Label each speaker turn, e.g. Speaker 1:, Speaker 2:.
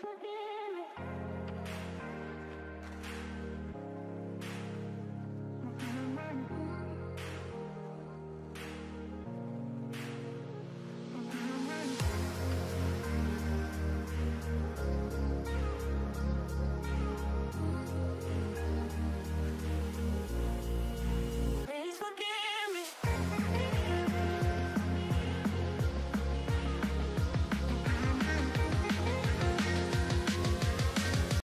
Speaker 1: forget.